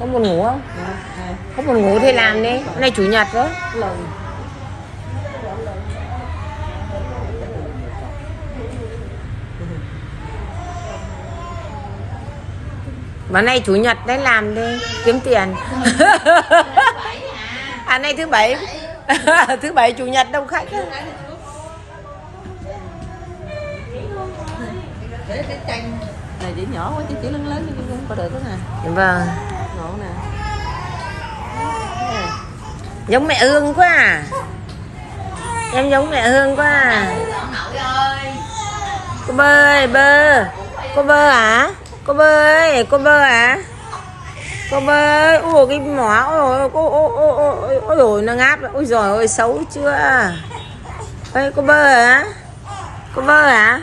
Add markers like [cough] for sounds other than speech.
có buồn ngủ không? Có buồn ngủ thì làm đi. Hôm nay chủ nhật đó mà nay chủ nhật đấy làm đi kiếm tiền. [laughs] À nay thứ bảy. [laughs] Thứ bảy chủ nhật đông khách chanh này chỉ nhỏ quá chứ chỉ lớn lớn chứ không có được đó nè. Vâng khổ nè giống mẹ hương quá à em giống mẹ hương quá à cô bơ ơi bơ cô bơ à cô bơ ơi cô bơ à cô bơ ơi ôi cái mỏ ôi ôi ôi ôi ôi ôi ôi nó ngáp ôi rồi ôi xấu chưa ơi cô bơ à cô bơ à